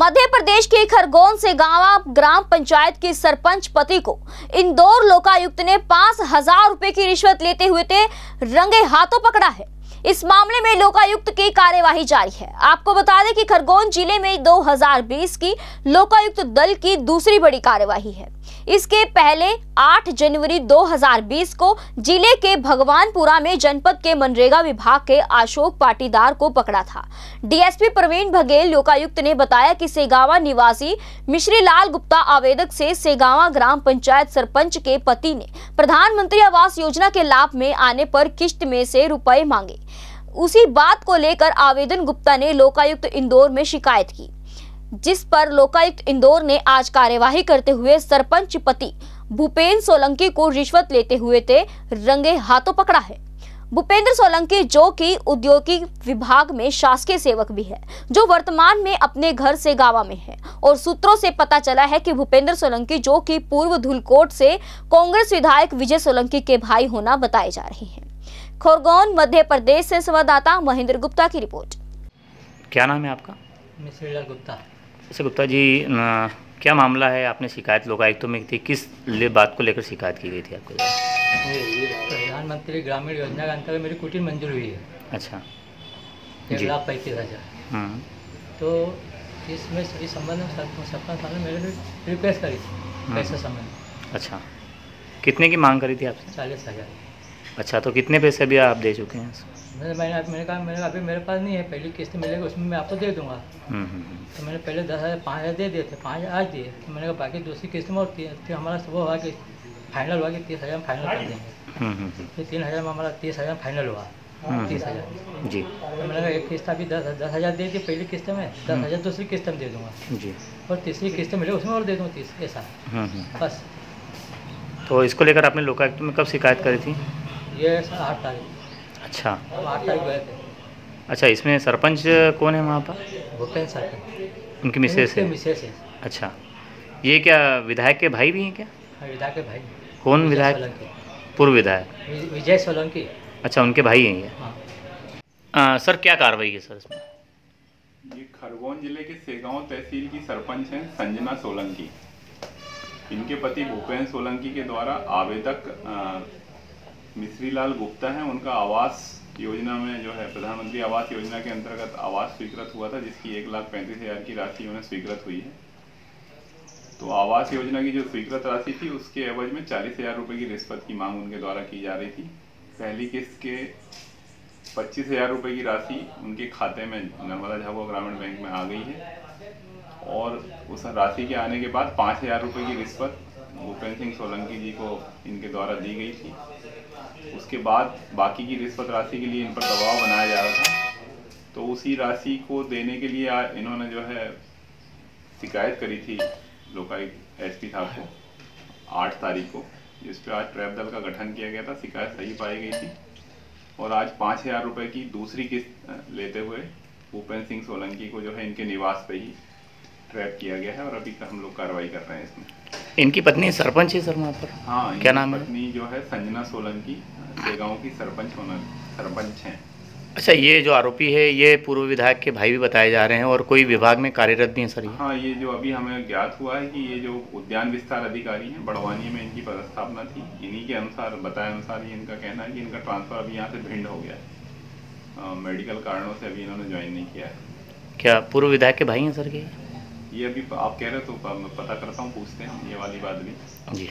मध्य प्रदेश के खरगोन से गांवा, ग्राम पंचायत के सरपंच पति को इंदौर लोकायुक्त ने पाँच हज़ार रूपए की रिश्वत लेते हुए थे रंगे हाथों पकड़ा है। इस मामले में लोकायुक्त की कार्यवाही जारी है। आपको बता दें कि खरगोन ज़िले में 2020 की लोकायुक्त दल की दूसरी बड़ी कार्यवाही है। इसके पहले 8 जनवरी 2020 को ज़िले के भगवानपुरा में जनपद के मनरेगा विभाग के अशोक पाटीदार को पकड़ा था। डीएसपी प्रवीण बघेल, लोकायुक्त ने बताया कि सेगावा निवासी मिश्री लाल गुप्ता आवेदक से सेगावा ग्राम पंचायत सरपंच के पति ने प्रधानमंत्री आवास योजना के लाभ में आने पर किश्त में से रुपए मांगे। उसी बात को लेकर आवेदन गुप्ता ने लोकायुक्त इंदौर में शिकायत की, जिस पर लोकायुक्त इंदौर ने आज कार्यवाही करते हुए सरपंच पति भूपेन्द्र सोलंकी को रिश्वत लेते हुए थे रंगे हाथों पकड़ा है। भूपेंद्र सोलंकी जो कि औद्योगिक विभाग में शासकीय सेवक भी है जो वर्तमान में अपने घर से गावा में है। और सूत्रों से पता चला है कि भूपेंद्र सोलंकी जो कि पूर्व धुलकोट से कांग्रेस विधायक विजय सोलंकी के भाई होना बताए जा रहे हैं। खरगोन मध्य प्रदेश से संवाददाता महेंद्र गुप्ता की रिपोर्ट। क्या नाम है आपका? गुप्ता। गुप्ता जी क्या मामला है? आपने शिकायत लोकायुक्तों में थी किस ले बात को लेकर शिकायत की गई थी आपको? प्रधानमंत्री ग्रामीण योजना के अंतर्गत मेरी कुटीर मंजूर हुई है। अच्छा। एक लाख पैंतीस हज़ार। हम्म, तो इसमें इस संबंध में सर- सरपंच साहब ने मेरे रिक्वेस्ट करी थी पैसे संबंध अच्छा। कितने की मांग करी थी आपसे? चालीस हज़ार। अच्छा तो कितने पैसे अभी आप दे चुके हैं? मैंने मैंने मैंने कहा मैंने कहा अभी मेरे पास नहीं है पहली किस्त मिलेगी उसमें मैं आपको दे दूँगा। हम्म, हम्म, हम्म, तो मैंने पहले दस हज़ार पाँच हज़ार दे दिए थे पाँच हज़ार आज दिए। तो मैंने कहा बाकी दूसरी किस्त में और फिर हमारा सुबह हुआ कि फाइनल हुआ कि तीस हज़ार फाइनल कर देंगे। फिर तीन हज़ार में हमारा तीस हज़ार फाइनल हुआ। तीस हज़ार। जी। तो मैंने कहा एक किस्त अभी दस दस हज़ार दे दी पहली किस्त में दस हज़ार दूसरी किस्त में दे दूँगा। जी। और तीसरी किस्त मिले उसमें और दे दूँगा तीस ऐसा। बस। तो इसको लेकर आपने लोकायुक्त में कब शिकायत करी थी? ये आठ तारीख। अच्छा। अच्छा इसमें सरपंच कौन है वहाँ पर? उनकी है। मिसेस है। अच्छा। ये क्या विधायक के भाई भी हैं क्या? हाँ, विधायक के भाई। कौन विजय विधायक? सोलंकी। पूर्व विधायक। विजय सोलंकी। अच्छा उनके भाई हैं ये। हाँ। आ, सर क्या कार्रवाई है सर इसमें? ये खरगोन ज़िले के सेगांव तहसील की सरपंच हैं संजना सोलंकी। इनके पति भूपेन्द्र सोलंकी के द्वारा आवेदक मिश्रीलाल गुप्ता हैं। उनका आवास योजना में जो है, प्रधानमंत्री आवास योजना के अंतर्गत आवास स्वीकृत हुआ था, जिसकी एक लाख पैंतीस हज़ार की राशि उन्हें स्वीकृत हुई है। तो आवास योजना की जो स्वीकृत राशि थी, उसके एवज में चालीस हज़ार रुपये की रिश्वत की मांग उनके द्वारा की जा रही थी। पहली किस्त के पच्चीस हज़ार रुपये की राशि उनके खाते में नर्मदा झाबुआ ग्रामीण बैंक में आ गई है। और उस राशि के आने के बाद पाँच हज़ार रुपये की रिश्वत भूपेंद्र सिंह सोलंकी जी को इनके द्वारा दी गई थी। उसके बाद बाकी की रिश्वत राशि के लिए इन पर दबाव बनाया जा रहा था। तो उसी राशि को देने के लिए इन्होंने जो है शिकायत करी थी लोकायुक्त एस पी साहब को आठ तारीख को जिस पे आज ट्रैप दल का गठन किया गया था शिकायत सही पाई गई थी। और आज पाँच हज़ार रुपये की दूसरी किस्त लेते हुए भूपेंद्र सिंह सोलंकी को जो है इनके निवास पे ही ट्रैप किया गया है और अभी हम लोग कार्रवाई कर रहे हैं इसमें। इनकी पत्नी सरपंच है सर वहाँ पर? हाँ क्या नाम है? पत्नी जो है संजना सोलंकी सेगांव की सरपंच होना सरपंच हैं। अच्छा ये जो आरोपी है ये पूर्व विधायक के भाई भी बताए जा रहे हैं और कोई विभाग में कार्यरत भी हैं सर ये? हाँ ये जो अभी हमें ज्ञात हुआ है कि ये जो उद्यान विस्तार अधिकारी हैं बड़वानी में इनकी पदस्थापना थी। इन्हीं के अनुसार बताए अनुसार ये इनका कहना है कि इनका ट्रांसफ़र अभी यहाँ से भिंड हो गया है। मेडिकल कारणों से अभी इन्होंने ज्वाइन नहीं किया है। क्या पूर्व विधायक के भाई हैं सर ये ये अभी आप कह रहे हो तो पता करता हूँ पूछते हैं ये वाली बात भी। जी।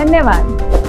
धन्यवाद।